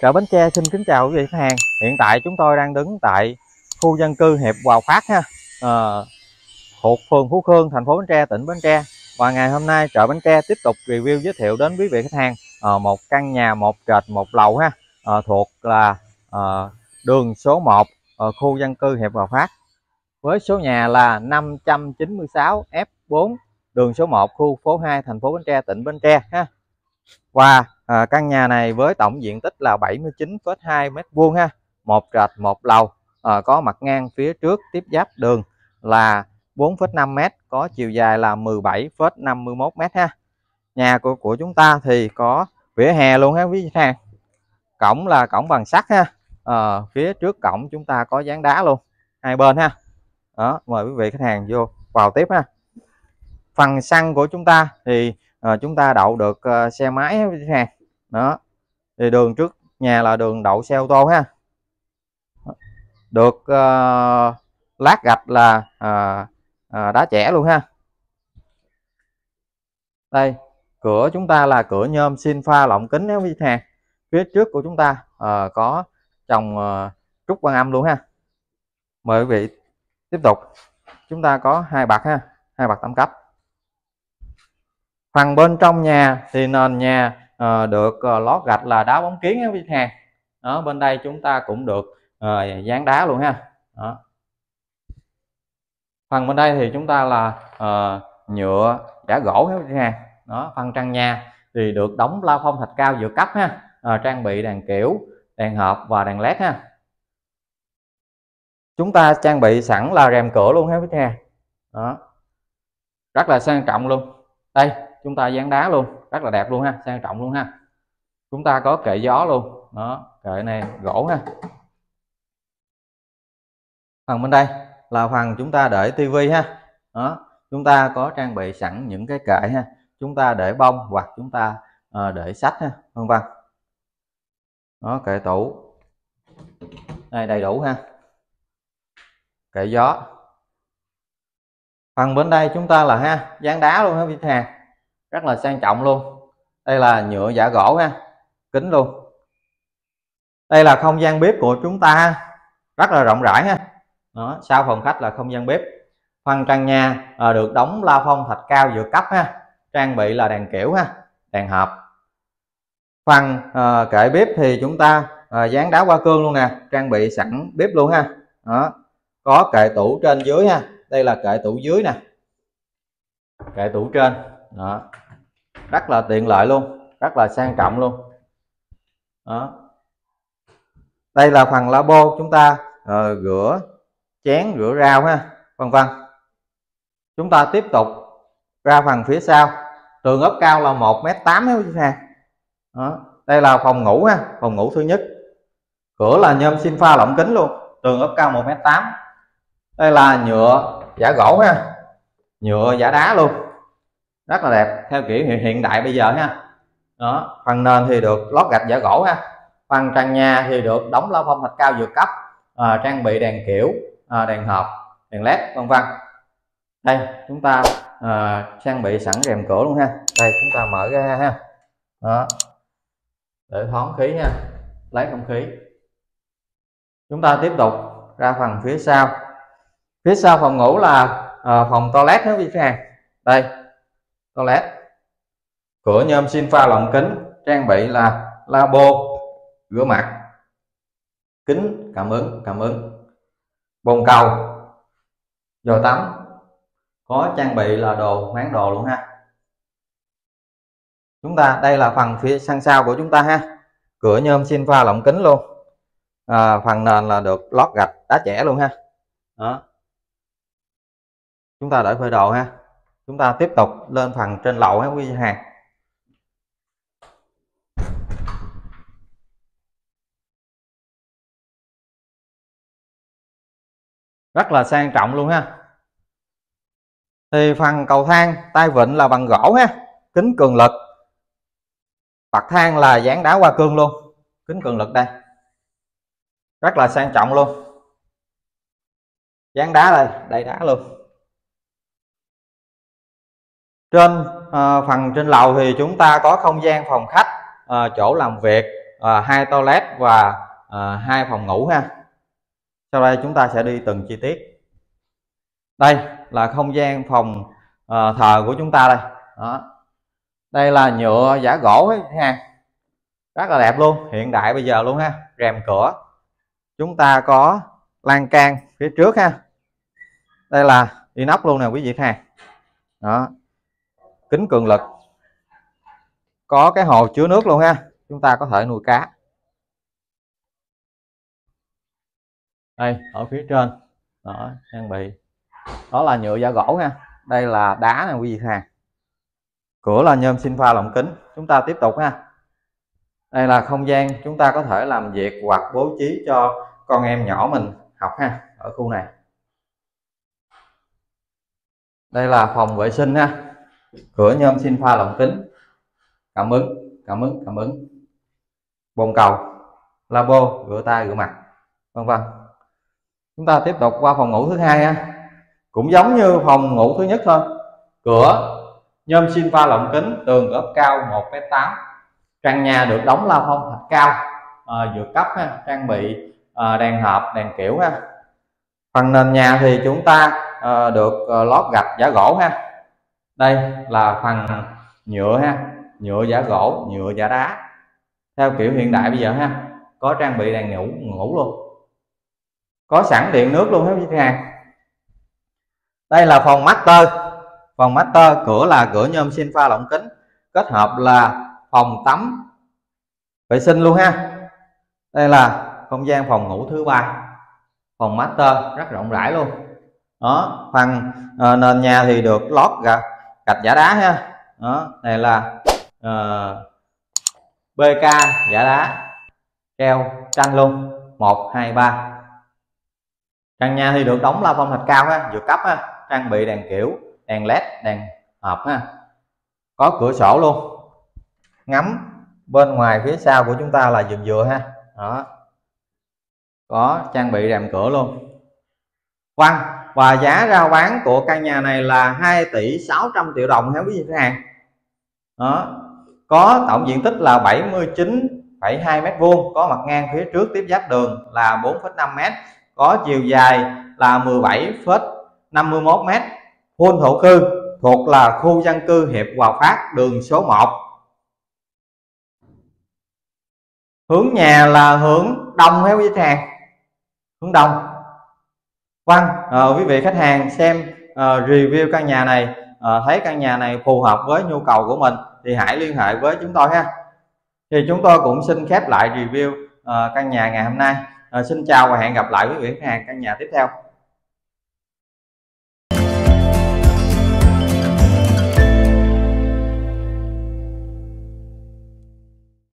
Chợ Bến Tre xin kính chào quý vị khách hàng. Hiện tại chúng tôi đang đứng tại khu dân cư Hiệp Hòa Phát ha, à, thuộc phường Phú Khương, thành phố Bến Tre, tỉnh Bến Tre. Và ngày hôm nay chợ Bến Tre tiếp tục review giới thiệu đến quý vị khách hàng à, một căn nhà một trệt một lầu ha, à, thuộc là à, đường số 1 ở khu dân cư Hiệp Hòa Phát với số nhà là 596 F4 đường số 1 khu phố 2 thành phố Bến Tre tỉnh Bến Tre ha và à, căn nhà này với tổng diện tích là 79,2 mét vuông ha. Một trệt một lầu à, có mặt ngang phía trước tiếp giáp đường là 4,5 mét có chiều dài là 17,51 mét ha. Nhà của của chúng ta thì có vỉa hè luôn ha quý khách hàng. Cổng là cổng bằng sắt ha. À, phía trước cổng chúng ta có dán đá luôn hai bên ha. Đó mời quý vị khách hàng vô vào tiếp ha. Phần xăng của chúng ta thì à, chúng ta đậu được uh, xe máy khách hàng đó. Thì đường trước nhà là đường đậu xe ô tô ha. Được uh, lát gạch là uh, uh, đá trẻ luôn ha. Đây cửa chúng ta là cửa nhôm xin pha lọng kính nếu quý hàng phía trước của chúng ta uh, có trồng uh, ờ, trúc quan âm luôn ha. Mời quý vị tiếp tục. Chúng ta có hai bậc ha hai bậc tam cấp. Phần bên trong nhà thì nền nhà Ờ, được ờ, lót gạch là đá bóng kiến quý khách hàng đó, bên đây chúng ta cũng được ờ, dán đá luôn ha. Đó. phần bên đây thì chúng ta là nhựa, giả gỗ quý khách hàng đó, phần trần nhà thì được đóng la phong thạch cao dựa cấp ha. Trang bị đèn kiểu, đèn hộp và đèn led ha. Chúng ta trang bị sẵn là rèm cửa luôn ha quý khách hàng đó. Rất là sang trọng luôn. Đây chúng ta dán đá luôn, rất là đẹp luôn ha, sang trọng luôn ha. Chúng ta có kệ gió luôn, đó, kệ này, gỗ ha. Phần bên đây là phần chúng ta để tivi ha, đó. Chúng ta có trang bị sẵn những cái kệ ha, chúng ta để bông hoặc chúng ta ờ, để sách ha, vân vân. Đó, kệ tủ. Đây, đầy đủ ha. Kệ gió. Phần bên đây chúng ta là ha, dán đá luôn ha vị Hà rất là sang trọng luôn. Đây là nhựa giả gỗ ha. Kính luôn. Đây là không gian bếp của chúng ta rất là rộng rãi ha. Đó, sau phòng khách là không gian bếp. Phần trần nhà à, được đóng la phong thạch cao vừa cấp ha. Trang bị là đèn kiểu ha đèn hộp. Phần à, kệ bếp thì chúng ta à, dán đá hoa cương luôn nè trang bị sẵn bếp luôn ha. Đó có kệ tủ trên dưới ha. Đây là kệ tủ dưới nè. Kệ tủ trên đó. Rất là tiện lợi luôn rất là sang trọng luôn. Đó. Đây là phần labo chúng ta uh, rửa chén rửa rau ha vân vân. Chúng ta tiếp tục ra phần phía sau. Tường ốp cao là một m tám đó. Đây là phòng ngủ ha phòng ngủ thứ nhất. Cửa là nhôm xin pha lỏng kính luôn tường ốp cao một m tám. Đây là nhựa giả gỗ ha nhựa giả đá luôn rất là đẹp theo kiểu hiện đại bây giờ ha. Đó phần nền thì được lót gạch giả gỗ ha. Phần trần nhà thì được đóng lau phong thạch cao vượt cấp à, trang bị đèn kiểu à, đèn hộp đèn led vân vân. Đây chúng ta à, trang bị sẵn rèm cửa luôn ha. Đây chúng ta mở ra ha. Đó để thoáng khí ha lấy không khí. Chúng ta tiếp tục ra phần phía sau. Phía sau phòng ngủ là à, phòng toilet đó quý khách đây toilet cửa nhôm xin pha lồng kính trang bị là labo rửa mặt. Kính cảm ứng cảm ứng. Bồn cầu dò tắm. Có trang bị là đồ máng đồ luôn ha. Chúng ta đây là phần phía sang sau của chúng ta ha. Cửa nhôm xin pha lộng kính luôn. À, phần nền là được lót gạch đá trẻ luôn ha. Đó. Chúng ta để phơi đồ ha chúng ta tiếp tục lên phần trên lầu ha, quý khách hàng. Rất là sang trọng luôn ha. Thì phần cầu thang, tay vịn là bằng gỗ ha. Kính cường lực. Bậc thang là dán đá hoa cương luôn. Kính cường lực đây. Rất là sang trọng luôn. Dán đá đây, đầy đá luôn trên à, phần trên lầu thì chúng ta có không gian phòng khách à, chỗ làm việc à, hai toilet và à, hai phòng ngủ ha. Sau đây chúng ta sẽ đi từng chi tiết. Đây là không gian phòng à, thờ của chúng ta đây. Đó. Đây là nhựa giả gỗ ấy, ha. Rất là đẹp luôn hiện đại bây giờ luôn ha. Rèm cửa. Chúng ta có lan can phía trước ha. Đây là inox luôn nè quý vị ha. Đó kính cường lực. Có cái hồ chứa nước luôn ha. Chúng ta có thể nuôi cá. Đây, ở phía trên. Đó, trang bị. Đó là nhựa da gỗ ha. Đây là đá nè, quý vị hàng. Cửa là nhôm sinh pha lồng kính. Chúng ta tiếp tục ha. Đây là không gian chúng ta có thể làm việc hoặc bố trí cho con em nhỏ mình học ha, ở khu này. Đây là phòng vệ sinh ha cửa nhôm sinh pha lỏng kính. Cảm ứng cảm ứng cảm ứng. Bồn cầu labo rửa tay rửa mặt. Vân vân. Chúng ta tiếp tục qua phòng ngủ thứ hai ha. Cũng giống như phòng ngủ thứ nhất thôi. Cửa nhôm xin pha lồng kính tường ốp cao 1 m tám. Căn nhà được đóng la phong thạch cao à, dựa cấp ha, trang bị à, đèn hộp đèn kiểu ha. Phần nền nhà thì chúng ta à, được à, lót gạch giả gỗ ha đây là phần nhựa ha nhựa giả gỗ nhựa giả đá. Theo kiểu hiện đại bây giờ ha có trang bị đèn ngủ ngủ luôn. Có sẵn điện nước luôn hết quý khách hàng đây là phòng master. Phòng master cửa là cửa nhôm sinh pha lỏng kính kết hợp là phòng tắm vệ sinh luôn ha. Đây là không gian phòng ngủ thứ ba. Phòng master rất rộng rãi luôn. Đó phần à, nền nhà thì được lót gạch gạch giả đá ha. Đó này là ờ, uh, BK giả đá. Keo tranh luôn. Một hai ba. Căn nhà thì được đóng la phong thạch cao ha. Vượt cấp ha. Trang bị đèn kiểu đèn led đèn hộp ha. Có cửa sổ luôn. Ngắm bên ngoài phía sau của chúng ta là vườn dừa ha. Đó. Có trang bị rèm cửa luôn. Quăng và giá rao bán của căn nhà này là 2 tỷ 600 triệu đồng theo quý vị khách hàng đó. Có tổng diện tích là 79,2 mét vuông có mặt ngang phía trước tiếp giáp đường là 4,5 mét có chiều dài là 17,51 mét. Khuôn thổ cư thuộc là khu dân cư Hiệp Hòa Phát đường số 1 hướng nhà là hướng đông hay quý khách hàng hướng đông. Vâng, à, quý vị khách hàng xem à, review căn nhà này à, thấy căn nhà này phù hợp với nhu cầu của mình thì hãy liên hệ với chúng tôi ha. Thì chúng tôi cũng xin khép lại review à, căn nhà ngày hôm nay. À, xin chào và hẹn gặp lại quý vị khách hàng căn nhà tiếp theo.